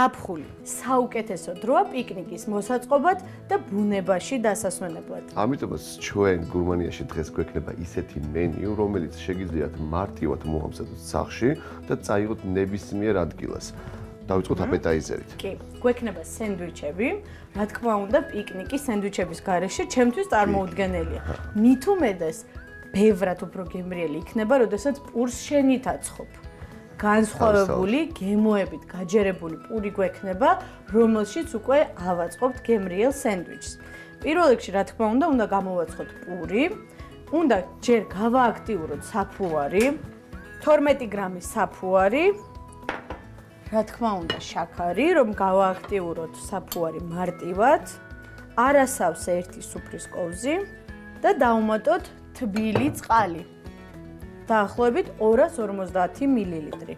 ზაფხული საუკეთესო დროა პიკნიკის მოსაწყობად და ბუნებაში დასასვენებლად. ამიტომაც ჩვენ გურმანიაში დღეს გვექნება ისეთი მენიუ, რომელიც შეგიძლიათ მარტივად მოამზადოთ სახლში და წაიღოთ ნებისმიერ ადგილას. დავიწყოთ აპეტაიზერით. კი, გვექნება სენდვიჩები, რა თქმა უნდა, პიკნიკის სენდვიჩების გარეშე ჩემთვის წარმოუდგენელია. მით უმეტეს ბევრად უფრო გემრიელი იქნება, როდესაც პურს შენით აცხობ. განსხვავებული გემოებით გაჯერებული პური გვექნება, რომელშიც უკვე ავაწყობთ გემრიელ სენდვიჩს. პირველ რიგში, რა თქმა უნდა, უნდა გამოვაცხოთ პური. უნდა ჯერ გავააქტიუროთ საფუარი. 12 გრამის საფუარი. რა თქმა უნდა, შაქარი, რომ გავააქტიუროთ საფუარი მარტივად. არასავს ერთი სუფრის კოვზი და დავუმატოთ თბილი წყალი. დაახლოებით 250 მილილიტრი.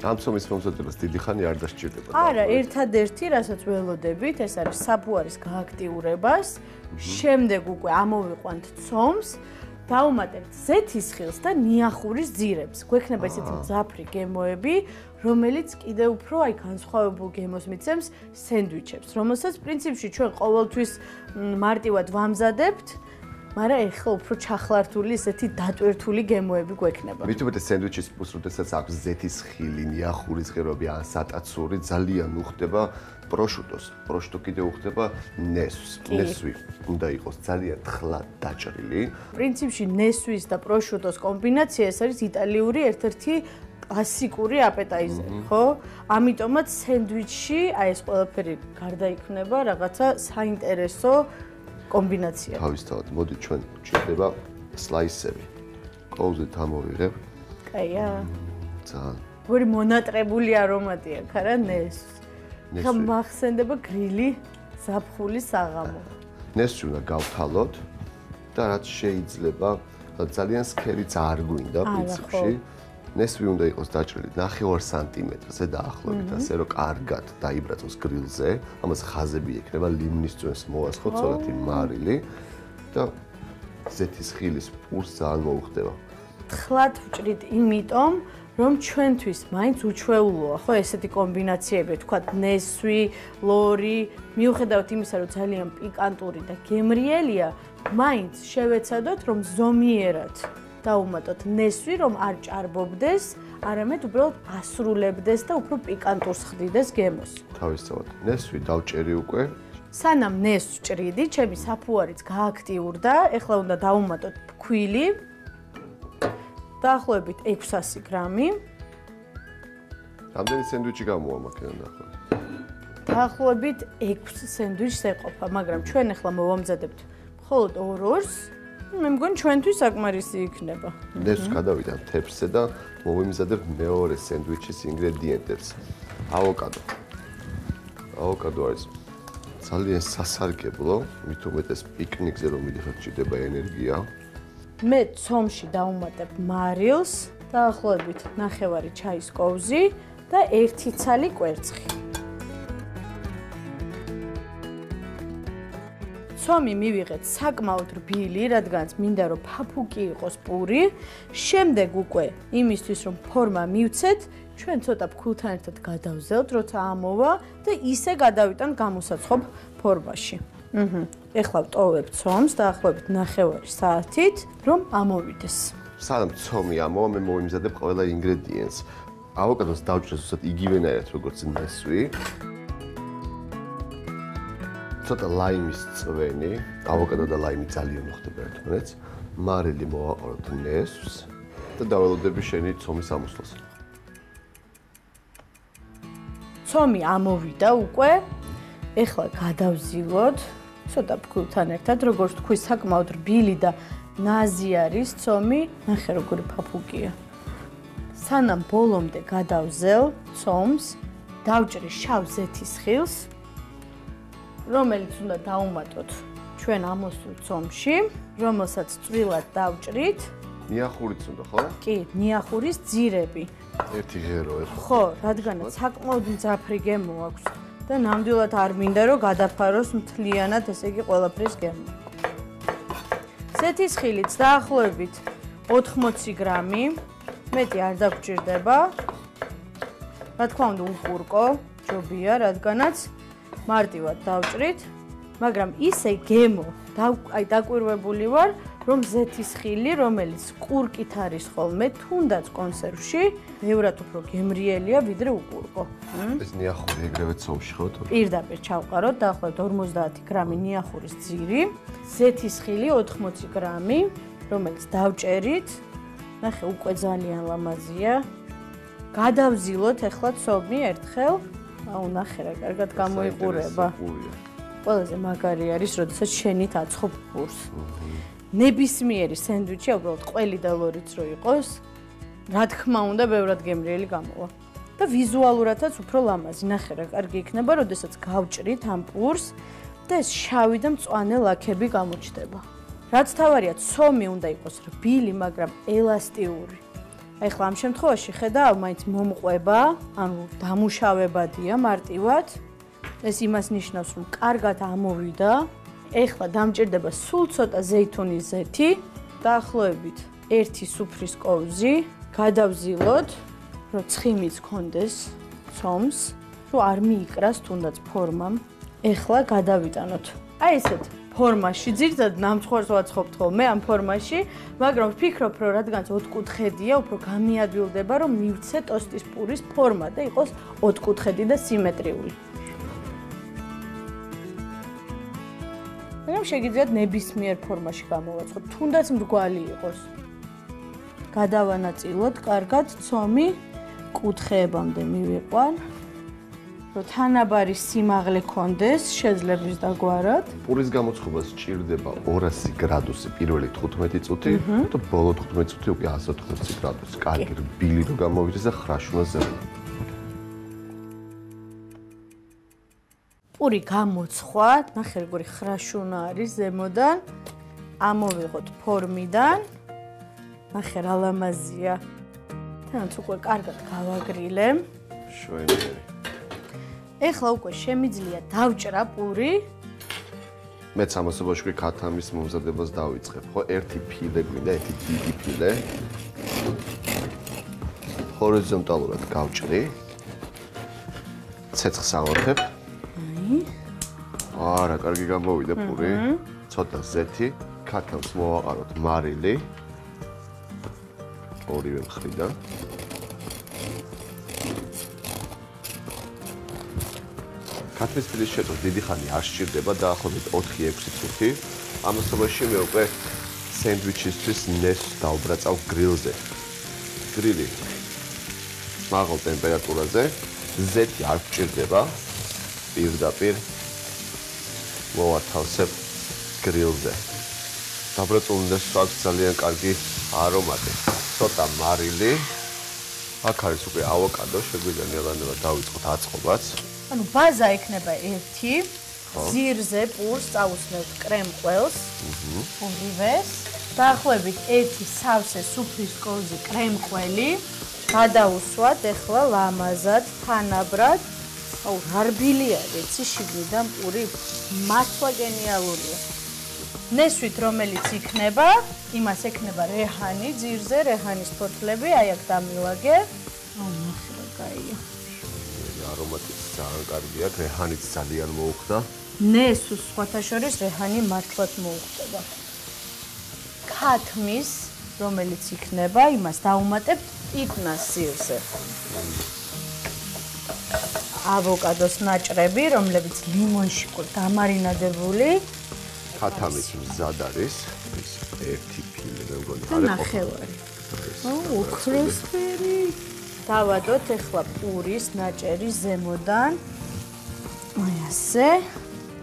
ამ სომის მომზადებას დიდი ხანი არ დასჭირდება. არა, ერთადერთი, რასაც ველოდებით, ეს არის საფუარის გააქტიურებას. შემდეგ უკვე ამოვიყვანთ ცომს. დაუმატებთ ზეთის ხილს და ნიახურის ძირებს. გვექნება ესეთი მძაფრი გემოები, რომელიც კიდე უფრო აი განსხვავებულ გემოს მიცემს სენდვიჩებს, რომელსაც პრინციპში ჩვენ ყოველთვის მარტივად ვამზადებთ. მაგრამ ეხლა უფრო ჩახლართული ესეთი დატვირთული გემოები გვექნება. მით უმეტეს სენდვიჩის პუს, როდესაც აქვს ზეთის ხილი, ნიახურის ღეროები ან სატაცური, ძალიან უხდება პროშუტოს. პროშუტო კიდე უხდება ნესვს. ნესვი უნდა იყოს ძალიან თხლად დაჭრილი. პრინციპში ნესვის და პროშუტოს კომბინაცია ეს არის იტალიური ერთ-ერთი კლასიკური აპეტაიზერი, ხო? ამიტომაც სენდვიჩში აი ეს ყველაფერი გარდაიქმნება რაღაცა საინტერესო კომბინაცია. თავისთავად, მოდი ჩვენ გვჭირდება სლაისები. ყოუზით ამოვიღებ. კაია. ძალიან. გური მონატრებული არომატი აქვს, არა ნესვს. ხა მახსენდება გრილი ზაფხულის საღამო. ნესვი უნდა გავთალოთ და რაც შეიძლება ძალიან სქერიც არ გვინდა პრინციპში. ნესვი უნდა იყოს დაჭრილი 9 სანტიმეტრზე დაახლოებით, ასე რომ კარგად დაიბრაწოს გრილზე. ამას ხაზები ექნება ლიმნის წვენს მოასხოთ ცოტათი მარილი და ზეთის ხილის პურს ძალიან მოუხდება. თხლად ვჭრით იმიტომ, რომ ჩვენთვის მაინც უჩვეულოა, ხო, ესეთი კომბინაციები, თქვა ნესვი, ლორი, მიუხედავად იმისა, რომ ძალიან პიკანტური და გემრიელია, მაინც შევეცადოთ, რომ ზომიერად დაუმატოთ ნესვი, რომ არ ჭარბობდეს, არამედ უბრალოდ ასრულებდეს და უფრო პიკანტურს ხდიდეს გემოს. თავისთავად, ნესვი დავჭერი უკვე. სანამ ნესვს ჭრიდი, ჩემი საფუარიც გააქტიურდა, ეხლა უნდა დაუმატოთ ფქვილი. დაახლოებით 600 გრამი. რამდენი სენდვიჩი გამოვა მაქედან დაახლოებით? დაახლოებით 6 სენდვიჩს ეყოფა, მაგრამ ჩვენ ახლა მოვამზადებთ მხოლოდ ორ-ორს. მე მგონი ჩვენთვის საკმარისი იქნება. ეს გადავიდა თეფსზე და მოვიმზადებთ მეორე სენდვიჩის ინგრედიენტებს. ავოკადო. ავოკადო არის ძალიან სასარგებლო, მით უმეტეს პიკნიკზე რომ მიდიხარ ჭირდება ენერგია. მე ცომში დავუმატებ მარილს, დაახლოებით ნახევარი ჩაის კოვზი და ერთი ცალი კვერცხი. ცომი მივიღეთ საკმაოდ რბილი, რადგანაც მინდა რომ ფაფუკი იყოს პური. შემდეგ უკვე იმისთვის რომ ფორმა მივცეთ, ჩვენ ცოტა ფქულთან ერთად გადავზელთ, როცა ამოვა და ისე გადავიტან გამოსაცხობ ფორმაში. აჰა. ეხლა ვტოვებ ცომს დაახლოებით 9 საათით, რომ ამოვიდეს. სანამ ცომი ამოვა, მე მოვიმზადებ ყველა ინგრედიენტს. ავოკადოს დავჭრეს უბრალოდ იგივენაირად როგორც ნესვი. ცოტა ლაიმის წვენი, ავოკადო და ლაიმი ძალიან მოხდება ერთმანეთს. მარილი მოვაყაროთ ნესვს და დაველოდები შენი ცომის ამოსვლას. ცომი ამოვიდა უკვე. ეხლა გადავზილოთ ცოტა ფქულთან ერთად, როგორც თქვი, საკმაოდ რბილი და ნაზი არის ცომი, ნახე როგორი ფაფუკია. სანამ ბოლომდე გადავზელ ცომს, დავჭრი შავ ზეთის ხილს, რომელიც უნდა დაუმატოთ ჩვენ ამოსულ ცომში, რომელსაც წვილად დავჭრით. ნიახურიც უნდა, ხო? კი, ნიახურის ძირები. ერთი ღერო ეხლა. ხო, რადგანაც საკმაოდ მძაფრი გემო აქვს. და ნამდვილად არ მინდა რომ გადაფაროს მთლიანად ესე იგი ყველაფრის გემო. ზეთის ხილიც დაახლოებით 80 გრამი. მეტი არ დაგჭირდება. რა თქმა უნდა უყურკო ჯობია, რადგანაც მარტივად დავჭრით, მაგრამ ისე გემო, აი დაკვირვებული ვარ, რომ ზეთის ხილი, რომელიც ყურკით არის ხოლმე, თუნდაც კონსერვში, ბევრად უფრო გემრიელია ვიდრე უყურკო. ეს ნიახური ეგრევე ცომში ხო? პირდაპირ ჩავყაროთ, დაახლოებით 50 გრამი ნიახურის ძირი, ზეთის ხილი 80 გრამი, რომელიც დავჭერით. ნახე, უკვე ძალიან ლამაზია. გადავზილოთ ახლა ცომი ერთხელ. აუ ნახე რა, კარგად გამოიყურება. ყველაზე მაგარი არის, როდესაც შენით აცხობ პურს. ნებისმიერი სენდვიჩი უბრალოდ ყველი და ლორიც რო იყოს, რა თქმა უნდა, ბევრად გემრიელი გამოვა. და ვიზუალურადაც უფრო ლამაზი. ნახე რა, კარგი იქნება, როდესაც გავჭრით ამ პურს და ეს შავი და მწვანე ლაქები გამოჩნდება. რაც თავარია, ცომი უნდა იყოს რბილი, მაგრამ ელასტიური. ეხლა ამ შემთხვევაში ხედავ, მაინც მომყვება, ანუ დამუშავებადია მარტივად. ეს იმას ნიშნავს, რომ კარგად ამოვიდა. ეხლა დამჭირდება სულ ცოტა ზეითუნის ზეთი, დაახლოებით 1 სუფრის კოვზი. გადავზილოთ, რომ ცხიმიც კონდეს ცომს, რომ არ მიიკრას თუნდაც ფორმამ. ეხლა გადავიტანოთ. აი ესეთ ფორმაში, ძირითადად ნამცხვარს ვაცხობთ ხოლმე ამ ფორმაში, მაგრამ ვფიქრობ, რომ რადგანაც ოთხკუთხედია, უფრო გამიადვილდება, რომ მივცე ტოსტის პურის ფორმა და იყოს ოთხკუთხედი და სიმეტრიული. მაგრამ შეგიძლიათ ნებისმიერ ფორმაში გამოვაცხოთ, თუნდაც მრგვალი იყოს. გადავანაწილოთ კარგად ცომი კუთხეებამდე მივიყვან. რომ თანაბარი სიმაღლე კონდეს შეძლებს დაგვარად. პურის გამოცხობას სჭირდება 200 გრადუსი პირველი 15 წუთი და ბოლო 15 წუთი უკვე 180 გრადუსი. კარგი რბილი რო გამოვიდეს და ხრაშუნა ზემო. პური გამოცხვა, ნახე როგორი ხრაშუნა არის ზემოდან. ამოვიღოთ ფორმიდან. ნახე რა ლამაზია. თანაც უკვე კარგად გავაგრილე. შვენიერი. ეხლა უკვე შემიძლია დავჭრა პური. მეც ამასობაში ქათამის მომზადებას დავიწყებ, ხო? ერთი ფილე გვინდა, ერთი დიდი ფილე. ჰორიზონტალურად გავჭრი. ცეცხლს ავარდებ. არა, კარგი გამოვიდა პური. ცოტა ზეთი, ქათამს მოვაყაროთ მარილი. ორივე მხრიდან. ქათმის ფილის შეჭრა დიდი ხანი არ სჭირდება და ახობით 4-6 წუთი. ამასობაში მე უკვე სენდვიჩისთვის ნეს დაუბრაწავ გრილზე. გრილი მაღალ ტემპერატურაზე ზეთი არ გჭირდება. პირდაპირ მოვათავსებ გრილზე. დაბრაწული და აქვს ძალიან კარგი არომატი. ცოტა მარილი. აქ არის უკვე ავოკადო, შეგვიძლია ნელა-ნელა დავიწყოთ აწყობაც. ანუ ბაზა ექნება 1 ძირზე პურს წავუსმევთ კრემყველს ორივეს. დაახლოებით 1 სავსე სუფრის კორძი კრემყველი გადავუსვათ ეხლა ლამაზად თანაბრად. აუ გარბილია ეცი შიგნიდან პური მართლა გენიალურია ნესვით რომელიც იქნება იმას ექნება რეჰანი ძირზე რეჰანის ფოთლები აი აქ დამილაგე. აუ ნახე რა კაია არომატი. ძალიან კარგია რეჰანიც ძალიან მოუხდა ნესუს სხვათა შორის რეჰანი მართლაც მოუხდება ქათმის რომელიც იქნება იმას დაუმატებთ პიტნას სირზე ავოკადოს ნაჭრები, რომლებიც ლიმონში დამარინადებული. ქათამის მზად არის. ეს ერთი ფილე მე მგონი არის. ნახევარი. აუ, ოქროსფერი. დავადოთ ახლა პურის ნაჭერი ზემოდან. აი ასე.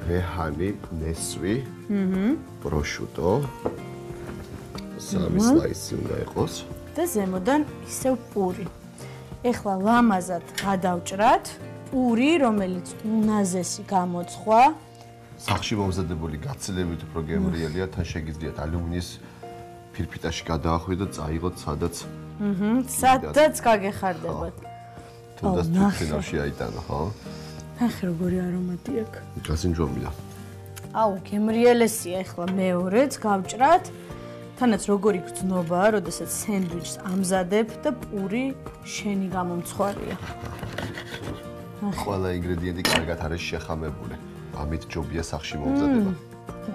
რეჰანი, ნესვი. აჰა. პროშუტო. სამი სლაისი უნდა იყოს. და ზემოდან ისევ პური. ეხლა ლამაზად გადავჭრათ. პური, რომელიც უნაზესი გამოცხვა. სახში მომზადებული გაცილებით უფრო გემრიელია, თან შეგიძლიათ ალუმინის ფირფიტაში გადაახვიდო და წაიღოთ სადაც. აჰა, სადაც გაგეხარდებათ. თუნდაც თვითონში აიტანო, ხო? ახ როგორი არომატი აქვს. გასინჯომია. აუ, გემრიელესია ახლა მეორეც გავჭრათ. თანაც როგორი გრძნობაა, როდესაც სენდვიჩს ამზადებ და პური შენი გამომცხვარია. ყველა ინგრედიენტი კარგად არის შეხამებული. ამით ჯობია სახში მომზადება.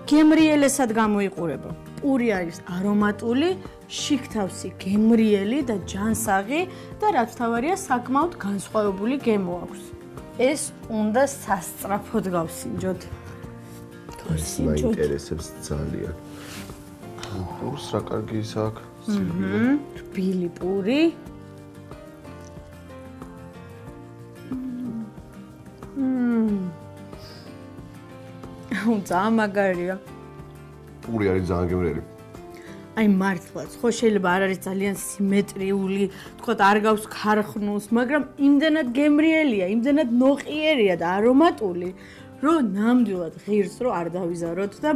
გემრიელესად გამოიყურება. პური არის არომატული, შიქთავსი გემრიელი და ჯანსაღი და რაც თავარია საკმაოდ განსხვავებული გემო აქვს. ეს უნდა სასწრაფოდ გავსინჯოთ. თორსინჯოთ. ინტერესებს ძალიან. პურს რა კარგი ის აქვს? სირბილი. ბილი პური. ძალიან მაგარია. პური არის ძალიან გემრიელი. აი მართლაც, ხო შეიძლება არ არის ძალიან სიმეტრიული, თქო არ გავს ქარხნულს, მაგრამ იმდენად გემრიელია, იმდენად ნოყიერია და არომატული, რომ ნამდვილად ღირს რო არ დავიზაროთ და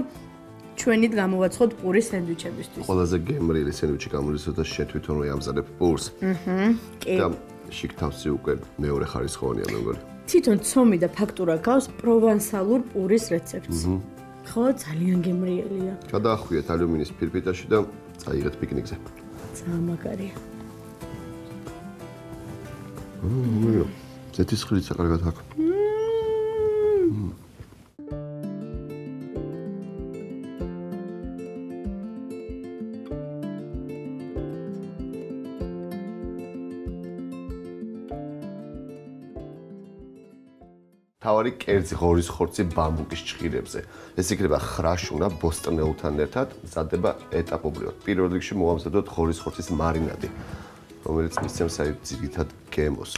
ჩვენით გამოვაცხოთ პური სენდვიჩებისთვის. ყველაზე გემრიელი სენდვიჩი გამორიცხოთ და შენ თვითონ რო ამზადებ პურს. აჰა. კი. და შიქთავსი უკვე მეორე ხარისხოვანია მე მგონი. თვითონ ცომი და ფაქტურა გავს პროვანსალურ პურის რეცეპტს. ხო, ძალიან გემრიელია. გადაახვიეთ ალუმინის ფირფიტაში და წაიღეთ პიკნიკზე. ძალიან მაგარია. მმ, ზეთის ხრიცა კარგად აქვს. მმ. თავარი კერძი ღორის ხორცი ბამბუკის ჭყირებზე. ეს იქნება ხრაშუნა ბოსტნეულთან ერთად, მზადდება ეტაპობრივად. პირველ რიგში მოამზადოთ ღორის ხორცის მარინადი, რომელიც მისცემს აი ძირითად გემოს.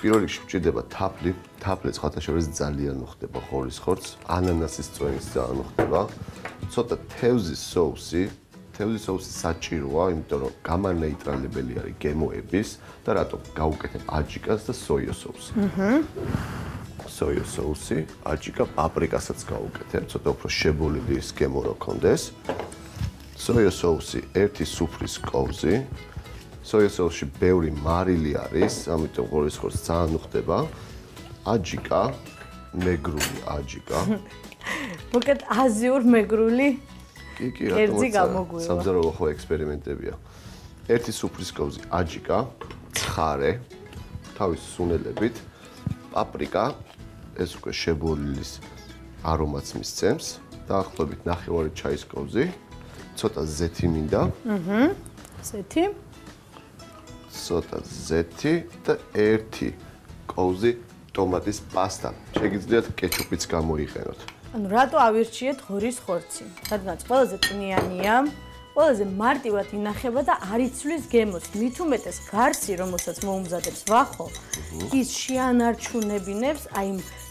პირველ რიგში გვჭირდება თაფლი. თაფლი სხვათაშორის ძალიან უხდება ღორის ხორცს, ანანასის წვენიც ძალიან უხდება. ცოტა თევზის соუსი, თევზის соუსი საჭიროა, იმიტომ რომ გამანეიტრალებელი არის გემოების და რატომ? გაუკეთებ აჯიკას და სოია соუსს. აჰა. სოიო соуსი, აჯიკა პაპრიკასაც გავუკეთებ, ცოტა უფრო შებოლილი სქემო რო კონდეს. სოიო соуსი, ერთი სუფრის კოვზი. სოიო соуსში ბევრი მარილი არის, ამიტომ ყორისხორს ძალიან უხდება. აჯიკა, მეგრული აჯიკა. მოკლედ აზიურ მეგრული კი კი რატომაც სამზარეულო ხო ექსპერიმენტებია. ერთი სუფრის კოვზი, აჯიკა, ცხარე, თავის სუნელებით, პაპრიკა, ეს უკვე შებოლილის არომაც მისცემს. დაახლოებით ნახევარი ჩაის კოვზი. ცოტა ზეთი მინდა. აჰა. ზეთი. ცოტა ზეთი და ერთი კოვზი ტომატის პასტა. შეგიძლიათ კეჩუპიც გამოიყენოთ. ანუ რატო ავირჩიეთ ღორის ხორცი? რადგანაც ყველაზე წნიანია, ყველაზე მარტივად ინახება და არ იცვლის გემოს. მით უმეტეს გარსი, რომელსაც მოუმზადებს ვახო, ის შეანარჩუნებინებს აი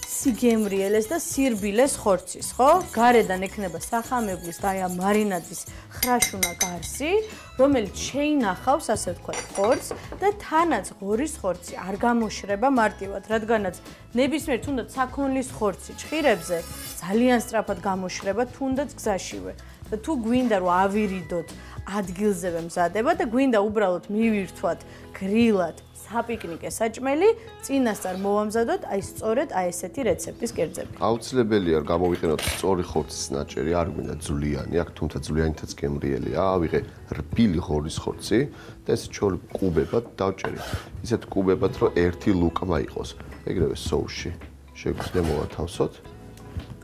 სიგემრიელეს და სირბილეს ხორცის, ხო? გარედან ექნება სახამებლის და აი მარინადის ხრაშუნა გარსი, რომელიც შეინახავს, ასე ვთქვათ, ხორცს და თანაც ღორის ხორცი არ გამოშრება მარტივად, რადგანაც ნებისმიერ თუნდაც საქონლის ხორცი ჭხირებზე ძალიან სწრაფად გამოშრება თუნდაც გზაშივე. და თუ გვინდა რომ ავირიდოთ ადგილზევე მზადება და გვინდა უბრალოდ მივირთვათ გრილად საპიკნიკე საჭმელი წინასწარ მოვამზადოთ აი სწორედ აი ესეთი რეცეპტის კერძები. აუცილებელი არ გამოვიყენოთ სწორი ხორცის ნაჭერი, არ გვინდა ძვლიანი, აქ თუმცა ძვლიანითაც გემრიელია, ავიღე რბილი ღორის ხორცი და ეს ჩოლ კუბებად დავჭერით. ისეთ კუბებად, რომ ერთი ლუკმა იყოს. ეგრევე სოუსში შეგვიძლია მოვათავსოთ.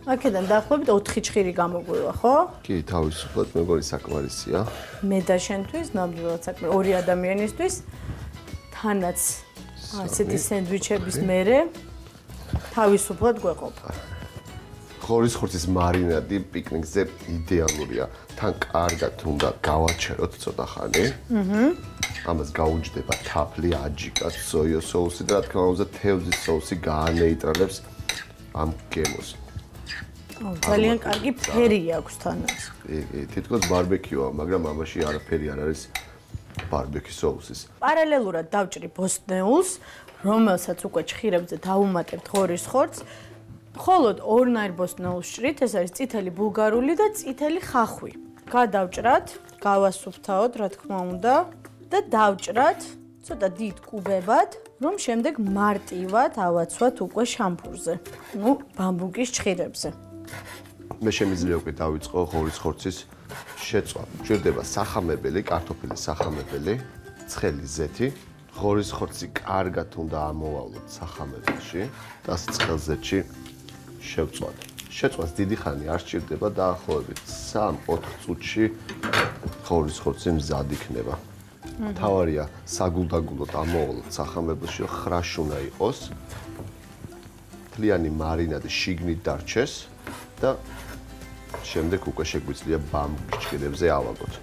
აქედან დაახლოებით 4 ჩხირი გამოგვივა, ხო? კი, თავისუფლად მეგორი საკმარისია. მე და შენთვის ნამდვილად საკმარისი ორი ადამიანისთვის თანაც ასეთი სენდვიჩების მერე თავისუფლად გვეყოფა. ხორის ხორცის მარინადი პიკნიკზე იდეალურია. თან კარგად უნდა გავაჩეროთ ცოტა ხანი. აჰა. ამას გაუჯდება თაფლი, აჯიკა, სოიო соуსი და რა თქმა უნდა თევზის соуსი გაანეიტრალებს ამ გემოს. ძალიან კარგი ფერი აქვს თანაც. კი, კი, თითქოს барбекюა, მაგრამ ამაში არაფერი არ არის ბარბეკი соусის. პარალელურად დავჭრი ბოსტნეულს, რომელსაც უკვე ჩხირებზე დავუმატებთ ღორის ხორცს. მხოლოდ ორნაირ ბოსტნეულს ჭრით, ეს არის წითელი ბულგარული და წითელი ხახვი. გადავჭრათ, გავასუფთავოთ, რა თქმა უნდა და დავჭრათ ცოტა დიდ კუბებად, რომ შემდეგ მარტივად ავაცვათ უკვე შამპურზე. ну, ბამბუკის ჩხირებზე. მე შემიძლია უკვე დავიწყო ღორის ხორცის შეწვა. ჭირდება სახამებელი, კარტოფილის სახამებელი, ცხელი ზეთი. ღორის ხორცი კარგად უნდა ამოვალოთ სახამებელში და ცხელ ზეთში შევწვათ. შეწვას დიდი ხანი არ სჭირდება დაახლოებით 3-4 წუთში ღორის ხორცი მზად იქნება. თავარია საგულდაგულოდ ამოვალოთ სახამებელში, ხრაშ უნდა იყოს. თლიანი მარინადი შიგნით დარჩეს და შემდეგ უკვე შეგვიძლია ბამბუქჭირებზე ავაგოთ.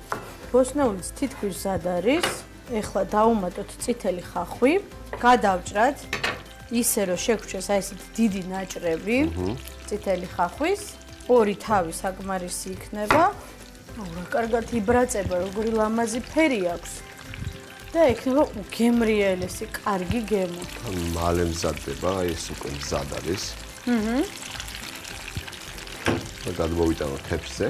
ბოსნეულის თითქმის სად არის? ეხლა დაუმატოთ წითელი ხახვი, გადავჭრათ ისე რომ შეგვჭეს აი ესეთი დიდი ნაჭრები წითელი ხახვის, ორი თავი საკმარისი იქნება. აუ რა კარგად იბრაწება, როგორი ლამაზი ფერი აქვს. და იქნება გემრიელესი, კარგი გემო. მალე მზადდება, აი ეს უკვე მზად არის. აჰა. და გადმოვიტანო თეფსზე.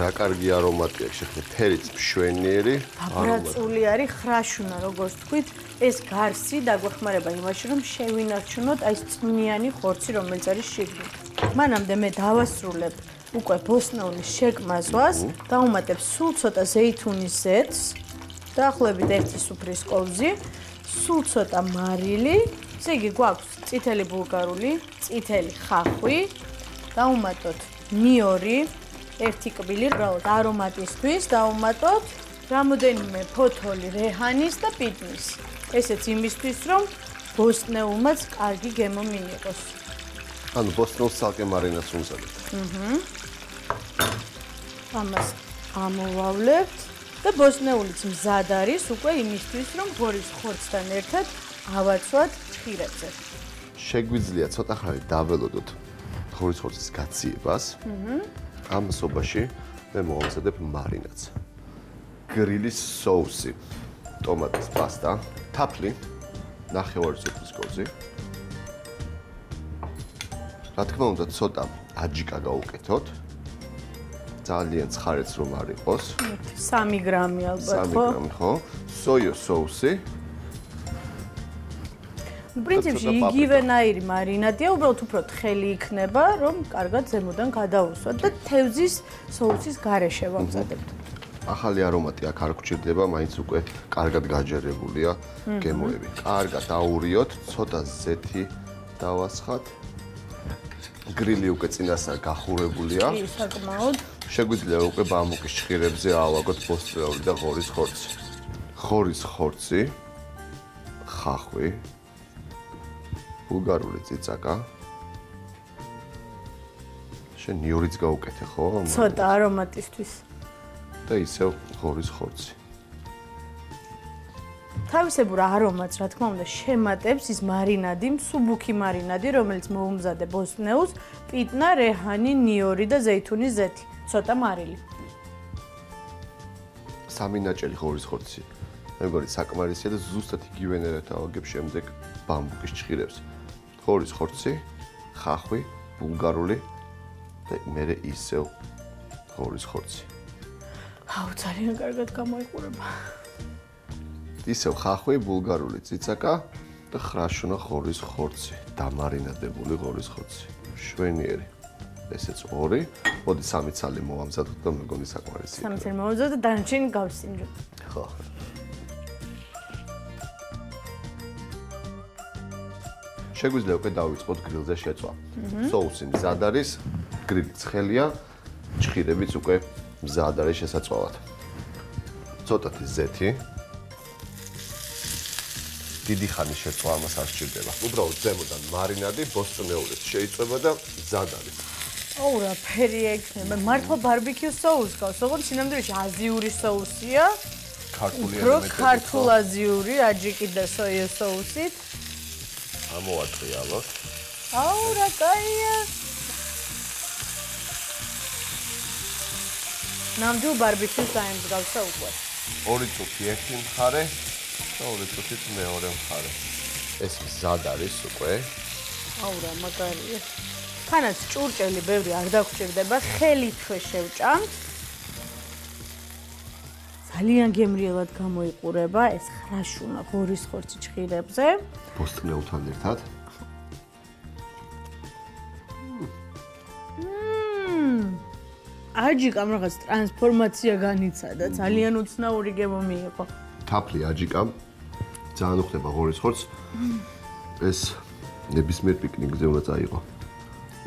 რა კარგი არომატი აქვს, შეხნე ფერიც მშვენიერი. აბრაწული არის ხრაშუნა, როგორც თქვით, ეს გარსი დაგვეხმარება იმაში, რომ შევინარჩუნოთ აი ეს წვნიანი ხორცი, რომელიც არის შიგნით. მანამდე მე დავასრულებ უკვე ბოსნეულის შეკმაზვას, დავუმატებ სულ ცოტა ზეითუნის ზეთს, დაახლოებით 1 სუფრის კოვზი, სულ ცოტა მარილი, ესე იგი გვაქვს წითელი ბულგარული, წითელი ხახვი, დავუმატოთ მიორი, ერთი კბილი, უბრალოდ არომატისთვის დავუმატოთ რამოდენიმე ფოთოლი რეჰანის და პიტნის. ესეც იმისთვის, რომ ბოსტნეულმაც კარგი გემო მიიღოს. ანუ ბოსტნეულს ცალკე მარინას უმზადებთ. აჰა. ამას ამოვავლებთ და ბოსტნეულიც მზად არის უკვე იმისთვის, რომ გორის ხორცთან ერთად ავაცვათ ჭხირებზე. შეგვიძლია ცოტა ხანი დაველოდოთ ხორცის გაციებას. ამ სობაში მე მოვამზადებ მარინადს. გრილის соуსი, ტომატის პასტა, თაფლი, ნახევარი წუთის კოზი. რა თქმა უნდა, ცოტა აჯიკა გავუკეთოთ. ძალიან ცხარეც რომ არ იყოს. 3 გრამი ალბათ ხო? 3 გრამი ხო? სოიო соуსი. პრინციპში იგივენაირი მარინადია, უბრალოდ უფრო თხელი იქნება, რომ კარგად ზემოდან გადაუსვათ და თევზის соусის გარეშე ვამზადებთ. ახალი არომატი აქ არ გვჭირდება, მაინც უკვე კარგად გაჯერებულია გემოები. კარგად აურიოთ, ცოტა ზეთი დავასხათ. გრილი უკვე წინასწარ გახურებულია. კი, საკმაოდ. შეგვიძლია უკვე ბამბუკის ჭხირებზე ავაგოთ ბოსტნეული და ღორის ხორცი. ღორის ხორცი, ხახვი, ბულგარული ციცაკა. შენ ნიორიც გაუკეთე ხო? ცოტა არომატისთვის. და ისევ ღორის ხორცი. თავისებურ არომატს, რა თქმა უნდა, შემატებს ის მარინადი, მსუბუქი მარინადი, რომელიც მოუმზადე ბოსნეუს, პიტნა, რეჰანი, ნიორი და ზეითუნის ზეთი. ცოტა მარილი. სამი ნაჭელი ღორის ხორცი. მეგონი საკმარისია და ზუსტად იგივენერად ავაგებ შემდეგ ბამბუკის ჭხირებს. ღორის ხორცი, ხახვი, ბულგარული და მე ისევ ღორის ხორცი. აუ ძალიან კარგად გამოიყურება. ისევ ხახვი, ბულგარული ციცაკა და ხრაშუნა ღორის ხორცი, დამარინადებული ღორის ხორცი. შვენიერი. ესეც ორი. მოდი სამი ცალი მოვამზადოთ და მეგონი საკმარისია. სამი ცალი მოვამზადოთ და დანარჩენი გავსინჯო. ხო. შეგვიძლია უკვე დავიწყოთ გრილზე შეწვა. соуსი მზად არის, გრილი ცხელია, ჩხირებიც უკვე მზად არის შესაწყობად. ცოტათი ზეთი. დიდი ხანი შეწვა ამას არ სჭირდება. უბრალოდ ზემოდან მარინადი ბოსტნეულით შეიწება და მზად არის. ოურა ფერი ექნება. მართლა барбекю соус გავს, როგორც სინამდვილეში აზიური соусია. ქართული ელემენტები. უფრო ქართულ აზიური, აჯიკი და სოია соусით. ამოვატრიალოთ. აუ რა კაია. ნამდვილ ბარბეკიუს დაემსგავსა უკვე. ორი წუთი ერთი მხარე და ორი წუთით მეორე მხარე. ეს მზად არის უკვე. აუ რა მაგარია. თანაც ჭურჭელი ბევრი არ დაგჭირდება, ხელით შევჭამთ. ძალიან გემრიელად გამოიყურება ეს ხრაშუნა ღორის ხორცი ჭხირებზე. ბოსტნეულთან ერთად. აჯიკამ რაღაც ტრანსფორმაცია განიცადა, ძალიან უცნაური გემო მიიღო. თაფლი აჯიკამ ძალიან უხდება ღორის ხორცს. ეს ნებისმიერ პიკნიკზე უნდა წაიღო.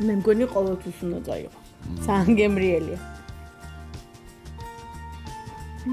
მე მგონი ყოველთვის უნდა წაიღო. ძალიან გემრიელია. მარწყვის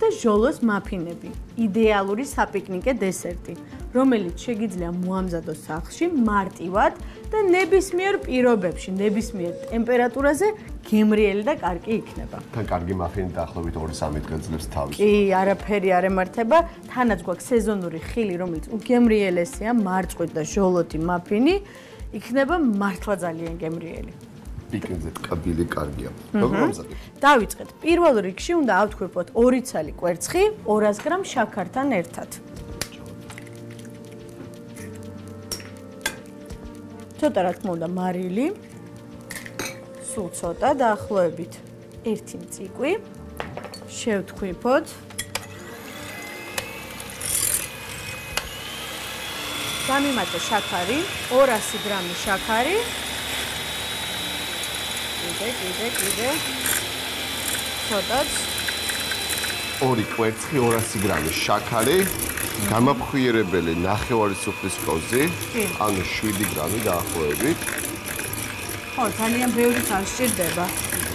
და ჟოლოს მაფინები. იდეალური საპიკნიკე დესერტი, რომელიც შეგიძლია მოამზადოს სახლში მარტივად და ნებისმიერ პირობებში, ნებისმიერ ტემპერატურაზე გემრიელი და კარგი იქნება. თან კარგი მაფინი დაახლოებით 2-3 დღე ძლებს თავს. კი, არაფერი არ ემართება. თანაც გვაქვს სეზონური ხილი, რომელიც უგემრიელესია, მარწყვით და ჟოლოთი მაფინი. იქნება მართლა ძალიან გემრიელი. პიკინგზე ტკბილი კარგია. როგორ ამზადებ? დავიწყეთ. პირველ რიგში უნდა ავთქვიფოთ 2 ცალი კვერცხი 200 გრამ შაქართან ერთად. ცოტა რა თქმა უნდა მარილი. სულ ცოტა დაახლოებით 1 მწიკვი. შევთქვიფოთ. გამიმატე შაქარი, 200 გრამი შაქარი. კიდე, კიდე, კიდე. ცოტაც. ორი კვერცხი 200 გრამი შაქარი, გამაფხვიერებელი ნახევარი სუფრის კოზი, ანუ 7 გრამი დაახლოებით. ხო, ძალიან ბევრი წასჭირდება.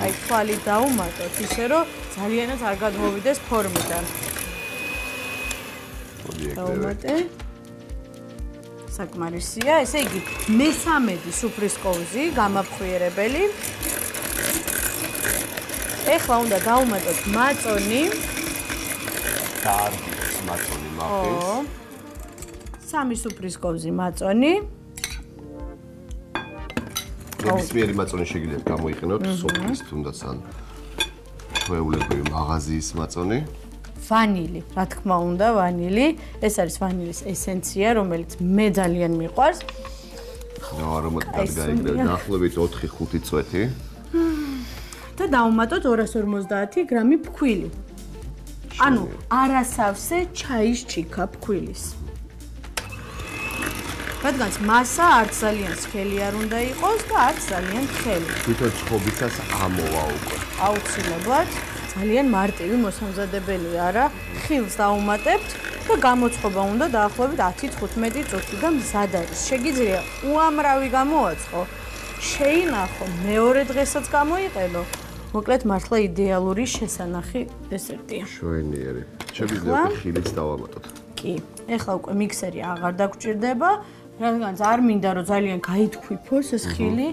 აი თვალი დაუმატოთ, ისე რომ ძალიანაც არ გადმოვიდეს ფორმიდან. ეგრევე. საკმარისია, ესე იგი, მესამედი სუფრის კოვზი, გამაფხვიერებელი. ეხლა უნდა დავუმატოთ მაწონი. კარგი, მაწონი მახეს. ო. სამი სუფრის კოვზი მაწონი. ნებისმიერი მაწონი შეგიძლიათ გამოიყენოთ სოფლის თუნდაც ან ჩვეულებრივი მაღაზიის მაწონი. ვანილი, რა თქმა უნდა, ვანილი. ეს არის ვანილის ესენცია, რომელიც მე ძალიან მიყვარს. ნუ არომატი დაგაიგრე, დაახლოებით 4-5 წვეთი. და დავუმატოთ 250 გრამი ფქვილი. ანუ არასავსე ჩაის ჩიქა ფქვილის. რადგანაც მასა არც ძალიან სქელი არ უნდა იყოს და არც ძალიან თხელი. თვითონ ცხობითას ამოვა უკვე. აუცილებლად ძალიან მარტივი მოსამზადებელი არა, ხილს დაუმატებთ და გამოცხობა უნდა დაახლოებით 10-15 წუთი და მზად არის. შეგიძლია უამრავი გამოაცხო. შეინახო, მეორე დღესაც გამოიყენო. მოკლედ მართლა იდეალური შესანახი დესერტია. შვენიერი. შეგიძლია ხილიც დავამატოთ. კი, ეხლა უკვე მიქსერი აღარ დაგჭირდება, რადგანაც არ მინდა რომ ძალიან გაითქვიფოს ეს ხილი.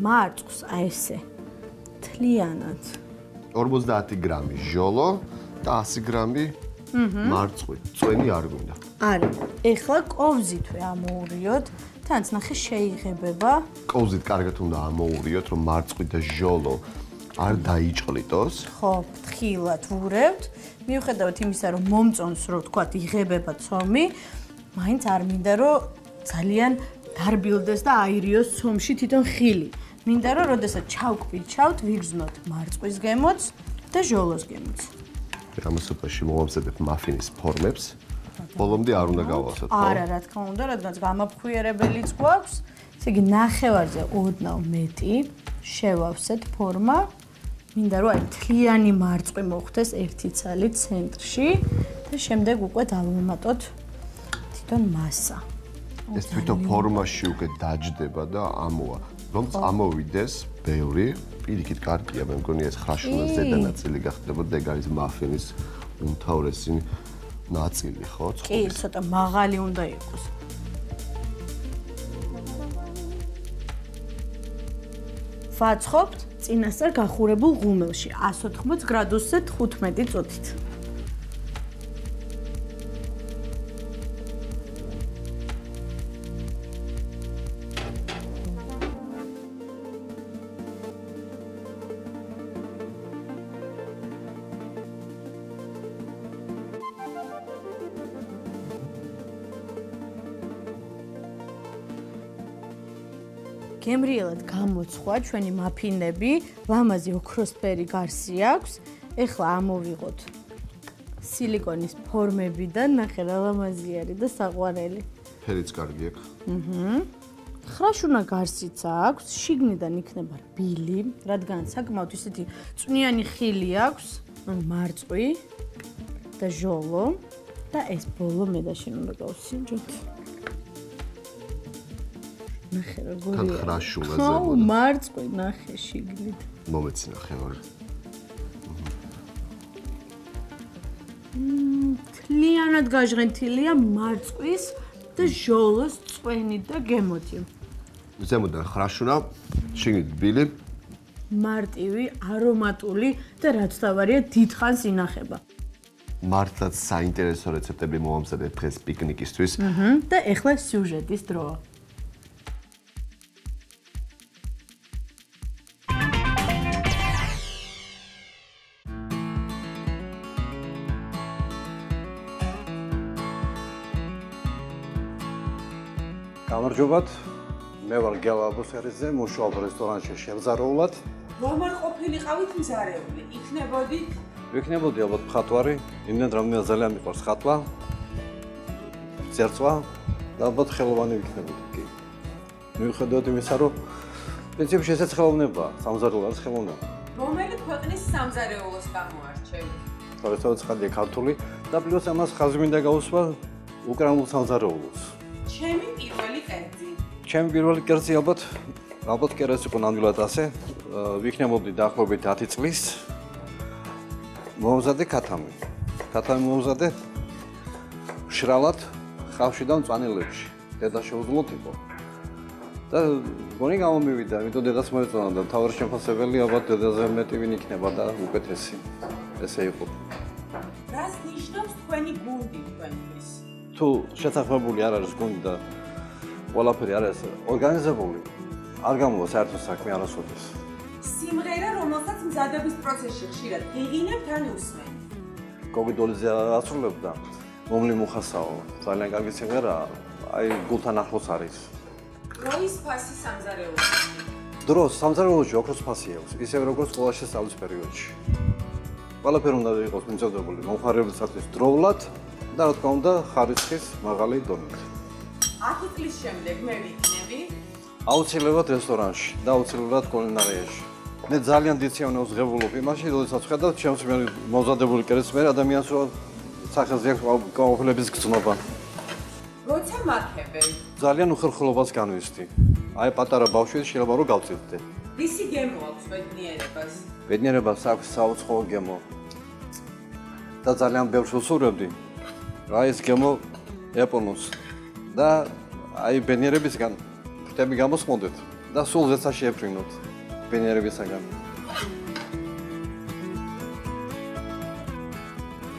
მარწყს აი ესე. თლიანად. 50 გრამი ჟოლო და 100 გრამი მარწყვი. წვენი არ გვინდა. არა. ეხლა კოვზითვე ამოურიოთ. თანაც ნახე შეიღებება. კოვზით კარგად უნდა ამოურიოთ, რომ მარწყვი და ჟოლო არ დაიჭყლიტოს. ხო, თხილად ვურევთ. მიუხედავად იმისა, რომ მომწონს, რომ თქვა, იღებება ცომი, მაინც არ მინდა, რომ ძალიან დარბილდეს და აირიოს ცომში თვითონ ხილი. მინდა რომ როდესაც ჩავკვილჩავთ, ვიგზნოთ მარწყვის გემოც და ჟოლოს გემოც. ამასობაში მოვამზადებ მაფინის ფორმებს. ბოლომდე არ უნდა გავავსოთ, ხო? არა, რა თქმა უნდა, რადგან გამაფხვიერებელიც გვაქვს. ესე იგი, ნახევარზე ოდნავ მეტი შევავსეთ ფორმა. მინდა რომ აი თლიანი მარწყვი მოხდეს ერთი ცალი ცენტრში და შემდეგ უკვე დავუმატოთ თვითონ მასა. ეს თვითონ ფორმაში უკვე დაждდება და ამოვა. რომ წამოვიდეს ბევრი, პირიქით კარგია, მე მგონი ეს ხრაშულის ზედა ნაწილი გახდება და ეგ არის მაფინის უმთავრესი ნაწილი, ხო? კი, ცოტა მაღალი უნდა იყოს. ვაცხობთ წინასწარ გახურებულ ღუმელში 180 გრადუსზე 15 წუთით. გემრიელად გამოცხვა ჩვენი მაფინები, ლამაზი ოქროსფერი გარსი აქვს. ეხლა ამოვიღოთ სილიკონის ფორმებიდან, ნახე რა ლამაზი არის და საყვარელი. ფერიც კარგი აქვს. აჰა. ხრაშუნა გარსიც აქვს, შიგნიდან იქნება რბილი, რადგან საკმაოდ ისეთი წვნიანი ხილი აქვს, მარწყვი და ჟოლო და ეს ბოლო მე და შენ უნდა გავსინჯოთ. ნახე როგორია. თან ხრაშუნა ხო, მარწყვი ნახე შიგნით. მომეცინა ხევარი. თლიანად გაჟღენთილია მარწყვის და ჟოლოს წვენი და გემოთი. ზემოდან ხრაშუნა, შიგნით ბილი, მარტივი, არომატული და რაც თავარია, დიდხანს ინახება. მართლაც საინტერესო რეცეპტები მომამზადეთ დღეს პიკნიკისთვის. აჰა. და ეხლა სიუჟეტის დროა. გამარჯობათ. მე ვარ გელა აბუსერიძე, მუშაობ რესტორანში შევზაროულად. რომ არ ყოფილიყავით მზარეული, იქნებოდით ვიქნებოდი ალბათ მხატვარი, იმდენ რამდენად ძალიან მიყვარს ხატვა. ზერწვა და ალბათ ხელოვანი ვიქნებოდი კი. მიუხედავად იმისა, რომ პრინციპში ესეც ხელოვნება, სამზარეულო არის ხელოვნება. რომელი ქვეყნის სამზარეულოს გამოარჩევთ? თავისთავად ხალხი ქართული და პლუს ამას ხაზი მინდა გაუსვა უკრაინულ სამზარეულოს. ჩემი პირველი კერძი. ჩემი პირველი კერძი ალბათ ალბათ კერაც იყო ნამდვილად ასე. ვიქნებოდი დაახლოებით 10 წლის. მომზადე ქათამი. ქათამი მომზადე შრალად ხავში და მწანილებში. დედა შეუძლოთ იყო. და გონი გამომივიდა, იმიტომ დედას მოეწონა და თავარ შეფასებელი ალბათ დედაზე მეტი ვინ იქნება და უკეთესი. ესე იყო. რას ნიშნავს თქვენი გუნდი თქვენთვის? თუ შეთანხმებული არ არის გუნდი და ყველაფერი არ არის ორგანიზებული, არ გამოვა საერთო საქმე არასოდეს. სიმღერა, რომელსაც მზადების პროცესში ხშირად გიღინებთ ან უსმენთ. კოგიდოლიზე ასრულებდა მომლი მუხასაო. ძალიან კარგი სიმღერაა. აი გულთან ახლოს არის. როის ფასი სამზარეულოში? დროს სამზარეულოში ოქროს ფასი აქვს, ისე როგორც ყველა შესწავლის პერიოდში. ყველაფერი უნდა იყოს მიწოდებული მომხარებელსათვის დროულად და რა თქმა უნდა ხარისხის მაღალი დონით. 10 წლის შემდეგ მე ვიქნები აუცილებლად რესტორანში და აუცილებლად კულინარიაში. მე ძალიან დიდ სიამოვნებას ღებულობ იმაში, როდესაც ხედავ ჩემს მიერ მომზადებული კერძს მე ადამიანს რო სახელზე აქვს გაოფლების გზნობა. როცა მაქებენ, ძალიან უხერხულობას განვისთი. აი პატარა ბავშვი შეიძლება რომ გავწირდე. რისი გემო აქვს ბედნიერებას? ბედნიერებას აქვს საუცხოო გემო. და ძალიან ბევრს უსურვებდი. რა ის გემო ეპონოს და აი ბედნიერებისგან ფრთები გამოსმოდეთ და სულ ზეცაში ეფრინოთ ბედნიერებისგან.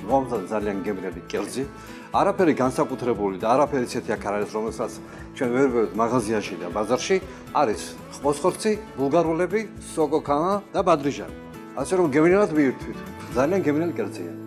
მომზად ძალიან გემრიელი კერძი. არაფერი განსაკუთრებული და არაფერი ისეთი აქ არ არის, რომელსაც ჩვენ ვერ ვერვებთ მაღაზიაში და ბაზარში. არის ხმოსხორცი, ბულგარულები, სოკოკანა და ბადრიჟანი. ასე რომ გემრიელად მიირთვით. ძალიან გემრიელი კერძია.